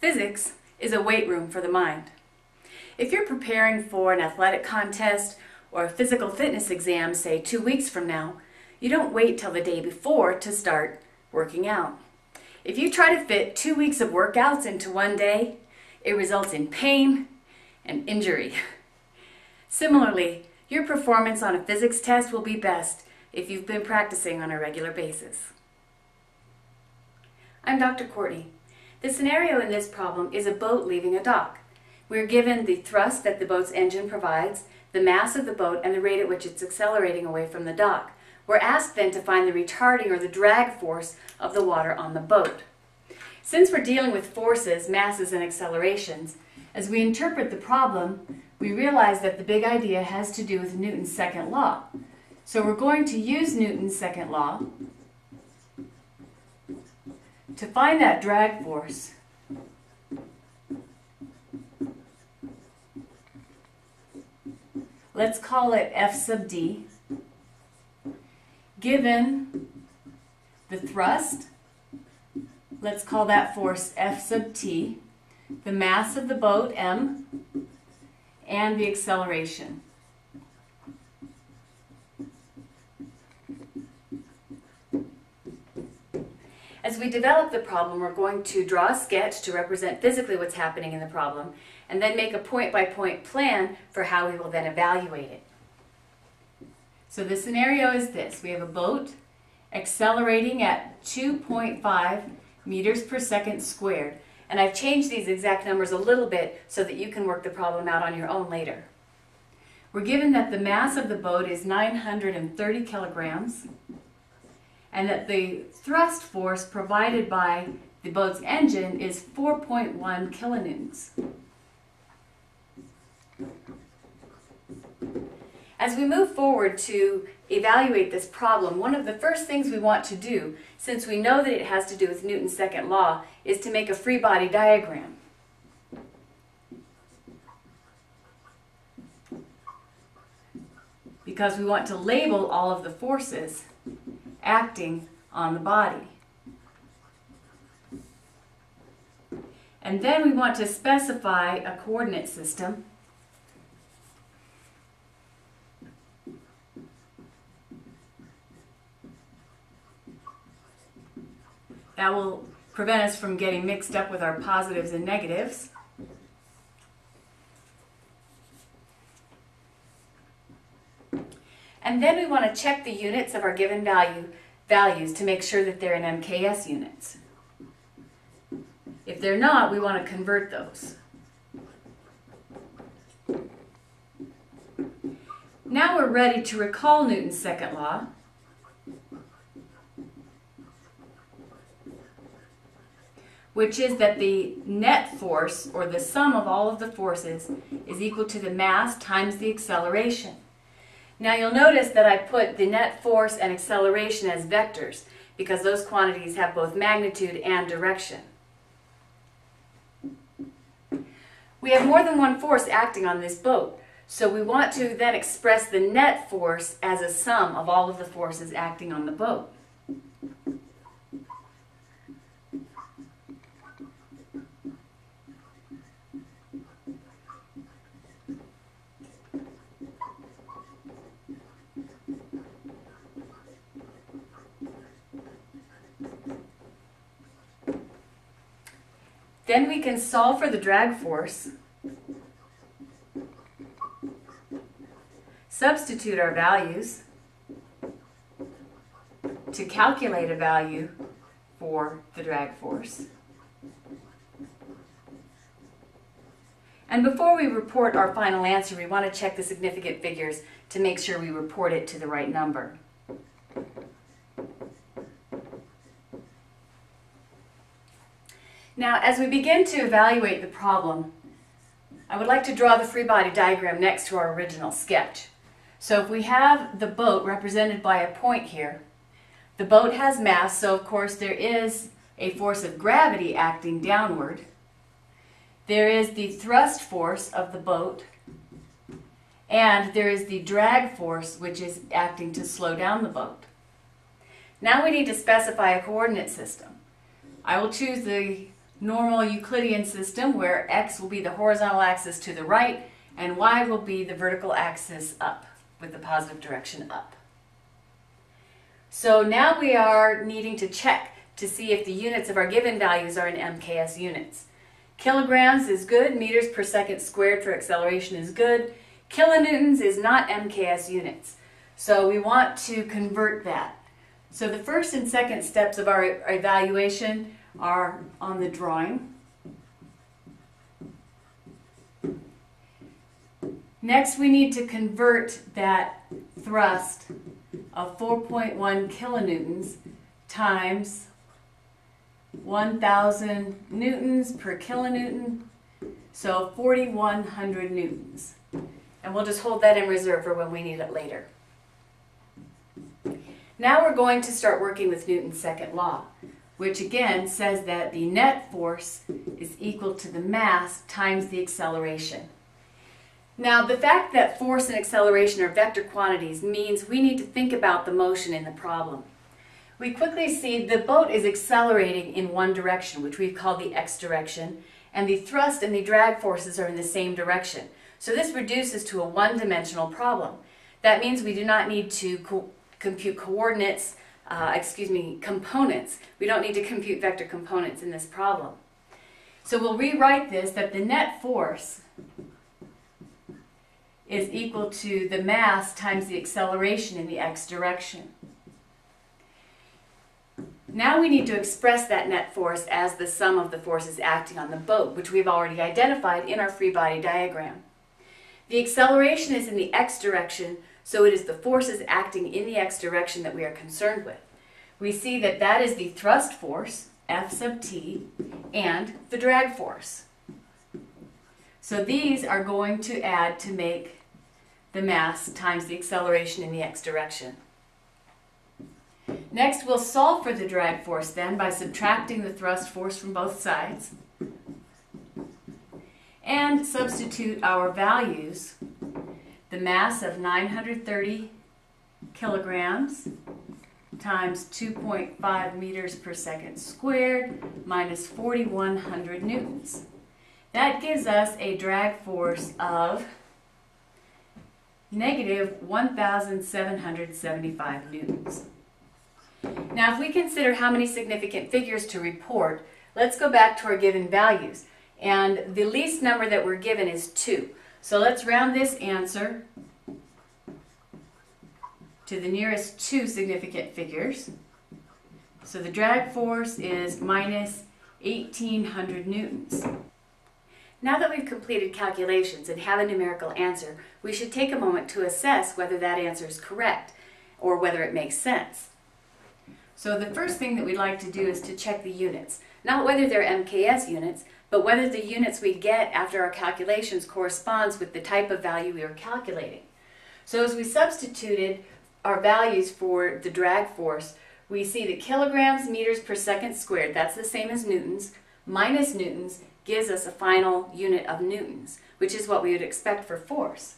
Physics is a weight room for the mind. If you're preparing for an athletic contest or a physical fitness exam, say two weeks from now, you don't wait till the day before to start working out. If you try to fit two weeks of workouts into one day, it results in pain and injury. Similarly, your performance on a physics test will be best if you've been practicing on a regular basis. I'm Dr. Courtney. The scenario in this problem is a boat leaving a dock. We're given the thrust that the boat's engine provides, the mass of the boat, and the rate at which it's accelerating away from the dock. We're asked then to find the retarding or the drag force of the water on the boat. Since we're dealing with forces, masses, and accelerations, as we interpret the problem, we realize that the big idea has to do with Newton's second law. So we're going to use Newton's second law to find that drag force. Let's call it F sub D. Given the thrust, let's call that force F sub T, the mass of the boat, M, and the acceleration. As we develop the problem, we're going to draw a sketch to represent physically what's happening in the problem, and then make a point-by-point -point plan for how we will then evaluate it. So the scenario is this. We have a boat accelerating at 2.5 meters per second squared. And I've changed these exact numbers a little bit so that you can work the problem out on your own later. We're given that the mass of the boat is 930 kilograms and that the thrust force provided by the boat's engine is 4.1 kilonewtons. As we move forward to evaluate this problem, one of the first things we want to do, since we know that it has to do with Newton's second law, is to make a free body diagram. Because we want to label all of the forces acting on the body. And then we want to specify a coordinate system that will prevent us from getting mixed up with our positives and negatives. And then we want to check the units of our given value values to make sure that they're in MKS units. If they're not, we want to convert those. Now we're ready to recall Newton's second law. which is that the net force, or the sum of all of the forces, is equal to the mass times the acceleration. Now you'll notice that I put the net force and acceleration as vectors because those quantities have both magnitude and direction. We have more than one force acting on this boat, so we want to then express the net force as a sum of all of the forces acting on the boat. Then we can solve for the drag force, substitute our values to calculate a value for the drag force. And before we report our final answer, we want to check the significant figures to make sure we report it to the right number. Now, as we begin to evaluate the problem, I would like to draw the free body diagram next to our original sketch. So if we have the boat represented by a point here, the boat has mass, so of course there is a force of gravity acting downward. There is the thrust force of the boat, and there is the drag force, which is acting to slow down the boat. Now we need to specify a coordinate system. I will choose the normal Euclidean system where x will be the horizontal axis to the right and y will be the vertical axis up with the positive direction up. So now we are needing to check to see if the units of our given values are in MKS units. Kilograms is good, meters per second squared for acceleration is good. Kilonewtons is not MKS units. So we want to convert that. So the first and second steps of our evaluation are on the drawing. Next we need to convert that thrust of 4.1 kilonewtons times 1,000 newtons per kilonewton, so 4,100 newtons. And we'll just hold that in reserve for when we need it later. Now we're going to start working with Newton's second law, which again says that the net force is equal to the mass times the acceleration. Now, the fact that force and acceleration are vector quantities means we need to think about the motion in the problem. We quickly see the boat is accelerating in one direction, which we call the x direction, and the thrust and the drag forces are in the same direction. So this reduces to a one-dimensional problem. That means we do not need to co compute coordinates, uh, excuse me, components. We don't need to compute vector components in this problem. So we'll rewrite this that the net force is equal to the mass times the acceleration in the x direction. Now we need to express that net force as the sum of the forces acting on the boat, which we've already identified in our free body diagram. The acceleration is in the x direction, so it is the forces acting in the x direction that we are concerned with. We see that that is the thrust force, F sub t, and the drag force. So these are going to add to make the mass times the acceleration in the x direction. Next, we'll solve for the drag force then by subtracting the thrust force from both sides and substitute our values. Mass of 930 kilograms times 2.5 meters per second squared minus 4,100 newtons. That gives us a drag force of negative 1,775 newtons. Now, if we consider how many significant figures to report, let's go back to our given values. And the least number that we're given is 2. So let's round this answer to the nearest two significant figures. So the drag force is minus 1800 newtons. Now that we've completed calculations and have a numerical answer, we should take a moment to assess whether that answer is correct or whether it makes sense. So the first thing that we'd like to do is to check the units. Not whether they're MKS units, but whether the units we get after our calculations corresponds with the type of value we are calculating. So as we substituted our values for the drag force, we see that kilograms meters per second squared, that's the same as newtons, minus newtons gives us a final unit of newtons, which is what we would expect for force.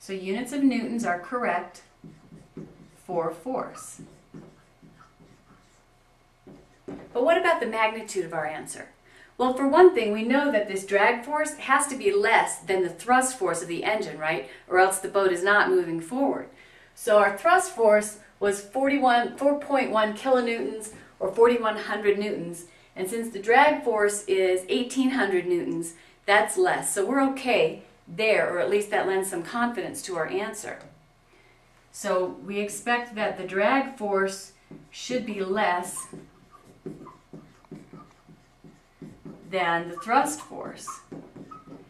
So units of newtons are correct for force. But what about the magnitude of our answer? Well, for one thing, we know that this drag force has to be less than the thrust force of the engine, right? Or else the boat is not moving forward. So our thrust force was 41, 4.1 kilonewtons or 4100 newtons. And since the drag force is 1800 newtons, that's less. So we're okay there, or at least that lends some confidence to our answer. So we expect that the drag force should be less than the thrust force.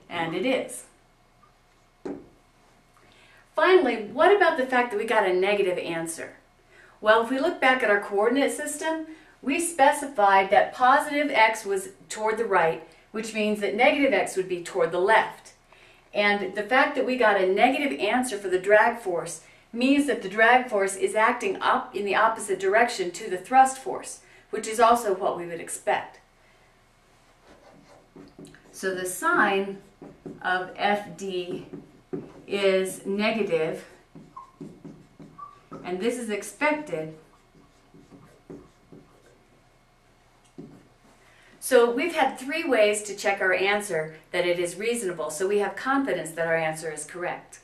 And it is. Finally, what about the fact that we got a negative answer? Well, if we look back at our coordinate system, we specified that positive x was toward the right, which means that negative x would be toward the left. And the fact that we got a negative answer for the drag force means that the drag force is acting up in the opposite direction to the thrust force, which is also what we would expect. So the sign of FD is negative and this is expected So we've had three ways to check our answer that it is reasonable, so we have confidence that our answer is correct.